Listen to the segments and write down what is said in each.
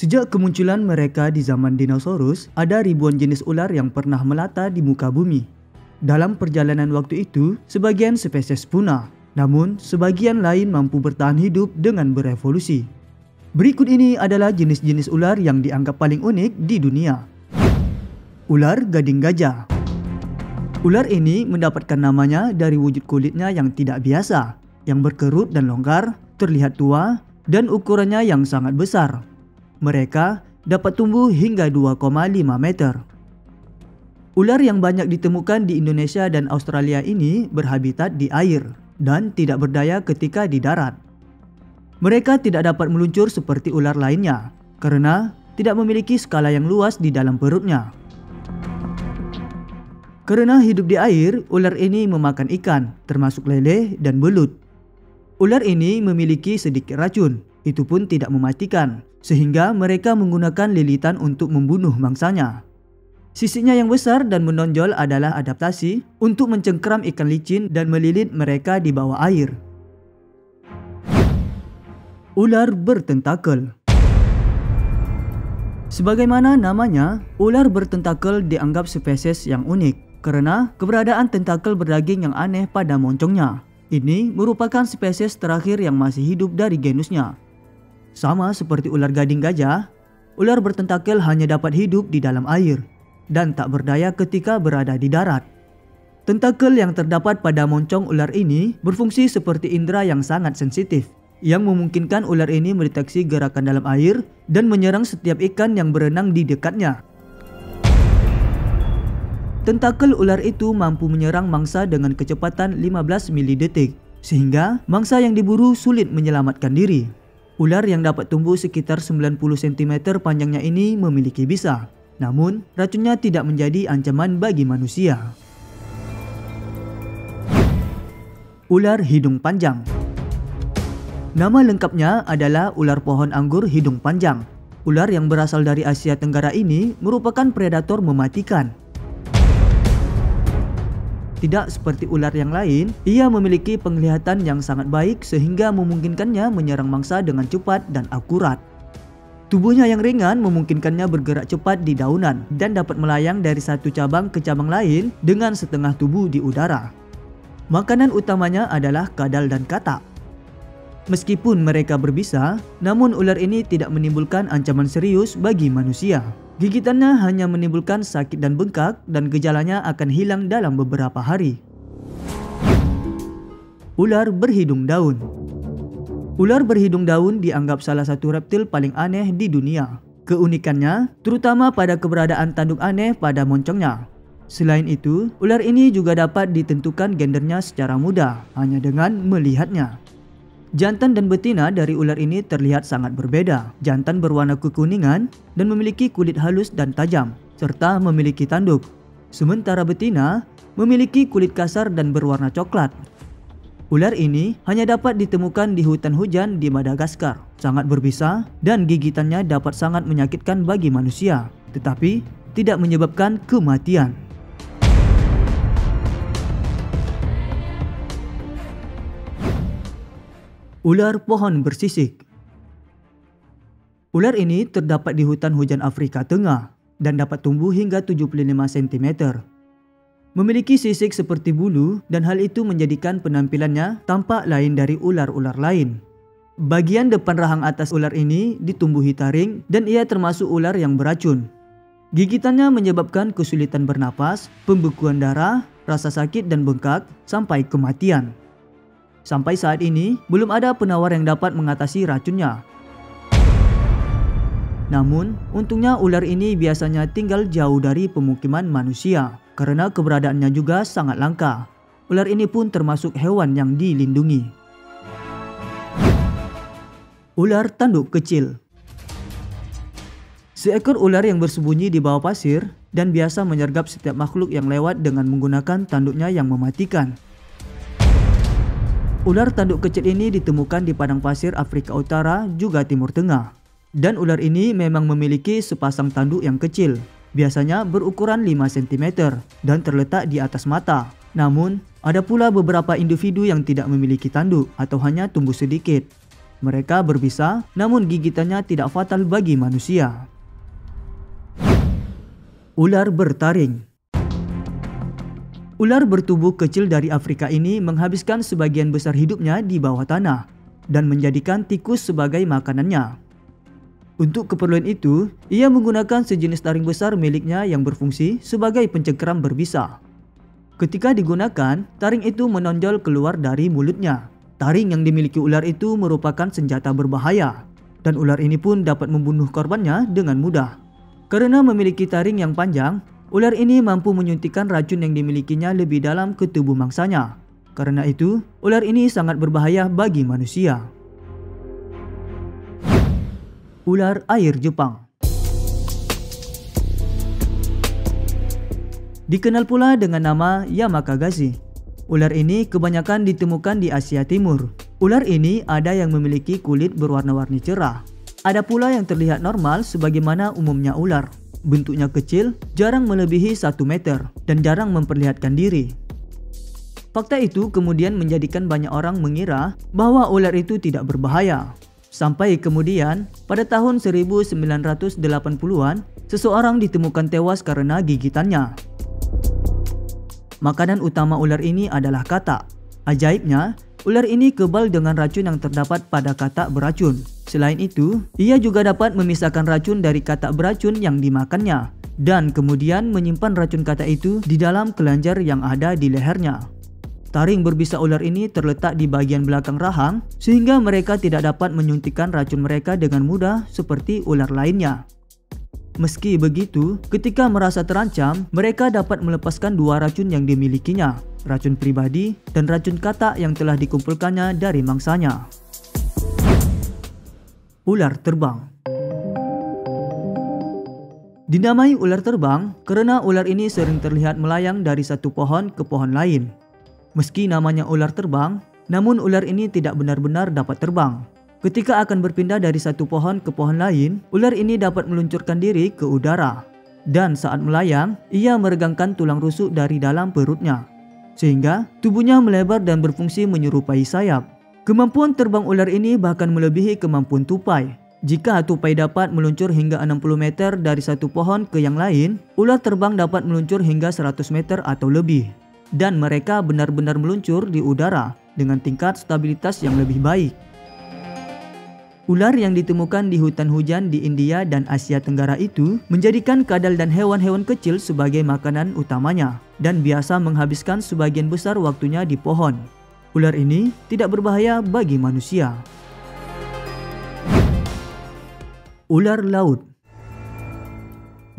Sejak kemunculan mereka di zaman dinosaurus, ada ribuan jenis ular yang pernah melata di muka bumi. Dalam perjalanan waktu itu, sebagian spesies punah, namun sebagian lain mampu bertahan hidup dengan berevolusi. Berikut ini adalah jenis-jenis ular yang dianggap paling unik di dunia. Ular gading gajah Ular ini mendapatkan namanya dari wujud kulitnya yang tidak biasa, yang berkerut dan longgar, terlihat tua, dan ukurannya yang sangat besar. Mereka dapat tumbuh hingga 2,5 meter. Ular yang banyak ditemukan di Indonesia dan Australia ini berhabitat di air dan tidak berdaya ketika di darat. Mereka tidak dapat meluncur seperti ular lainnya karena tidak memiliki skala yang luas di dalam perutnya. Karena hidup di air, ular ini memakan ikan, termasuk lele dan belut. Ular ini memiliki sedikit racun, itu pun tidak mematikan, sehingga mereka menggunakan lilitan untuk membunuh mangsanya. Sisinya yang besar dan menonjol adalah adaptasi untuk mencengkram ikan licin dan melilit mereka di bawah air. Ular bertentakel Sebagaimana namanya, ular bertentakel dianggap spesies yang unik karena keberadaan tentakel berdaging yang aneh pada moncongnya. Ini merupakan spesies terakhir yang masih hidup dari genusnya. Sama seperti ular gading gajah, ular bertentakel hanya dapat hidup di dalam air dan tak berdaya ketika berada di darat. Tentakel yang terdapat pada moncong ular ini berfungsi seperti indera yang sangat sensitif yang memungkinkan ular ini mendeteksi gerakan dalam air dan menyerang setiap ikan yang berenang di dekatnya. Tentakel ular itu mampu menyerang mangsa dengan kecepatan 15 mili detik, sehingga mangsa yang diburu sulit menyelamatkan diri. Ular yang dapat tumbuh sekitar 90 cm panjangnya ini memiliki bisa, namun racunnya tidak menjadi ancaman bagi manusia. Ular hidung panjang Nama lengkapnya adalah ular pohon anggur hidung panjang. Ular yang berasal dari Asia Tenggara ini merupakan predator mematikan tidak seperti ular yang lain, ia memiliki penglihatan yang sangat baik sehingga memungkinkannya menyerang mangsa dengan cepat dan akurat. Tubuhnya yang ringan memungkinkannya bergerak cepat di daunan dan dapat melayang dari satu cabang ke cabang lain dengan setengah tubuh di udara. Makanan utamanya adalah kadal dan katak. Meskipun mereka berbisa, namun ular ini tidak menimbulkan ancaman serius bagi manusia. Gigitannya hanya menimbulkan sakit dan bengkak dan gejalanya akan hilang dalam beberapa hari. Ular berhidung daun Ular berhidung daun dianggap salah satu reptil paling aneh di dunia. Keunikannya terutama pada keberadaan tanduk aneh pada moncongnya. Selain itu, ular ini juga dapat ditentukan gendernya secara mudah hanya dengan melihatnya. Jantan dan betina dari ular ini terlihat sangat berbeda. Jantan berwarna kekuningan dan memiliki kulit halus dan tajam, serta memiliki tanduk. Sementara betina memiliki kulit kasar dan berwarna coklat. Ular ini hanya dapat ditemukan di hutan hujan di Madagaskar. Sangat berbisa dan gigitannya dapat sangat menyakitkan bagi manusia, tetapi tidak menyebabkan kematian. Ular pohon bersisik Ular ini terdapat di hutan hujan Afrika Tengah dan dapat tumbuh hingga 75 cm. Memiliki sisik seperti bulu dan hal itu menjadikan penampilannya tampak lain dari ular-ular lain. Bagian depan rahang atas ular ini ditumbuhi taring dan ia termasuk ular yang beracun. Gigitannya menyebabkan kesulitan bernapas, pembekuan darah, rasa sakit dan bengkak sampai kematian. Sampai saat ini, belum ada penawar yang dapat mengatasi racunnya. Namun, untungnya ular ini biasanya tinggal jauh dari pemukiman manusia karena keberadaannya juga sangat langka. Ular ini pun termasuk hewan yang dilindungi. Ular tanduk kecil Seekor ular yang bersembunyi di bawah pasir dan biasa menyergap setiap makhluk yang lewat dengan menggunakan tanduknya yang mematikan. Ular tanduk kecil ini ditemukan di padang pasir Afrika Utara juga Timur Tengah. Dan ular ini memang memiliki sepasang tanduk yang kecil, biasanya berukuran 5 cm dan terletak di atas mata. Namun, ada pula beberapa individu yang tidak memiliki tanduk atau hanya tumbuh sedikit. Mereka berbisa, namun gigitannya tidak fatal bagi manusia. Ular bertaring Ular bertubuh kecil dari Afrika ini menghabiskan sebagian besar hidupnya di bawah tanah dan menjadikan tikus sebagai makanannya. Untuk keperluan itu, ia menggunakan sejenis taring besar miliknya yang berfungsi sebagai pencengkeram berbisa. Ketika digunakan, taring itu menonjol keluar dari mulutnya. Taring yang dimiliki ular itu merupakan senjata berbahaya, dan ular ini pun dapat membunuh korbannya dengan mudah. Karena memiliki taring yang panjang, ular ini mampu menyuntikkan racun yang dimilikinya lebih dalam ke tubuh mangsanya. Karena itu, ular ini sangat berbahaya bagi manusia. Ular air Jepang Dikenal pula dengan nama Yamakagashi. Ular ini kebanyakan ditemukan di Asia Timur. Ular ini ada yang memiliki kulit berwarna-warni cerah. Ada pula yang terlihat normal sebagaimana umumnya ular. Bentuknya kecil, jarang melebihi 1 meter, dan jarang memperlihatkan diri. Fakta itu kemudian menjadikan banyak orang mengira bahwa ular itu tidak berbahaya. Sampai kemudian, pada tahun 1980-an, seseorang ditemukan tewas karena gigitannya. Makanan utama ular ini adalah katak. Ajaibnya, ular ini kebal dengan racun yang terdapat pada katak beracun. Selain itu, ia juga dapat memisahkan racun dari katak beracun yang dimakannya dan kemudian menyimpan racun katak itu di dalam kelenjar yang ada di lehernya. Taring berbisa ular ini terletak di bagian belakang rahang sehingga mereka tidak dapat menyuntikkan racun mereka dengan mudah seperti ular lainnya. Meski begitu, ketika merasa terancam, mereka dapat melepaskan dua racun yang dimilikinya, racun pribadi dan racun katak yang telah dikumpulkannya dari mangsanya. Ular terbang Dinamai ular terbang karena ular ini sering terlihat melayang dari satu pohon ke pohon lain. Meski namanya ular terbang, namun ular ini tidak benar-benar dapat terbang. Ketika akan berpindah dari satu pohon ke pohon lain, ular ini dapat meluncurkan diri ke udara. Dan saat melayang, ia meregangkan tulang rusuk dari dalam perutnya. Sehingga tubuhnya melebar dan berfungsi menyerupai sayap. Kemampuan terbang ular ini bahkan melebihi kemampuan tupai. Jika tupai dapat meluncur hingga 60 meter dari satu pohon ke yang lain, ular terbang dapat meluncur hingga 100 meter atau lebih. Dan mereka benar-benar meluncur di udara dengan tingkat stabilitas yang lebih baik. Ular yang ditemukan di hutan hujan di India dan Asia Tenggara itu menjadikan kadal dan hewan-hewan kecil sebagai makanan utamanya dan biasa menghabiskan sebagian besar waktunya di pohon. Ular ini tidak berbahaya bagi manusia. Ular laut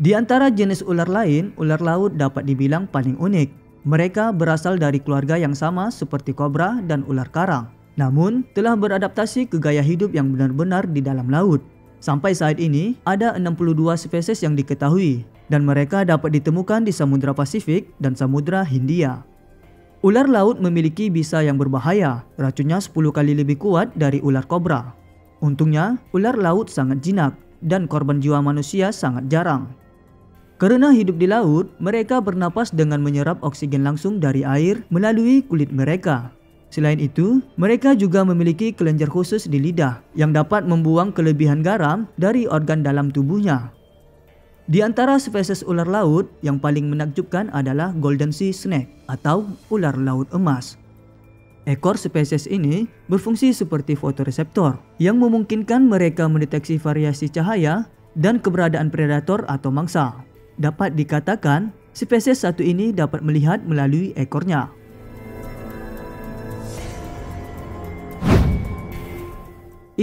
Di antara jenis ular lain, ular laut dapat dibilang paling unik. Mereka berasal dari keluarga yang sama seperti kobra dan ular karang namun telah beradaptasi ke gaya hidup yang benar-benar di dalam laut. Sampai saat ini, ada 62 spesies yang diketahui dan mereka dapat ditemukan di Samudra Pasifik dan Samudra Hindia. Ular laut memiliki bisa yang berbahaya, racunnya 10 kali lebih kuat dari ular kobra. Untungnya, ular laut sangat jinak dan korban jiwa manusia sangat jarang. Karena hidup di laut, mereka bernapas dengan menyerap oksigen langsung dari air melalui kulit mereka. Selain itu, mereka juga memiliki kelenjar khusus di lidah yang dapat membuang kelebihan garam dari organ dalam tubuhnya. Di antara spesies ular laut yang paling menakjubkan adalah Golden Sea Snake atau ular laut emas. Ekor spesies ini berfungsi seperti fotoreseptor yang memungkinkan mereka mendeteksi variasi cahaya dan keberadaan predator atau mangsa. Dapat dikatakan, spesies satu ini dapat melihat melalui ekornya.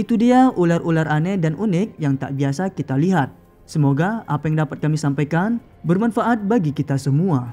Itu dia ular-ular aneh dan unik yang tak biasa kita lihat. Semoga apa yang dapat kami sampaikan bermanfaat bagi kita semua.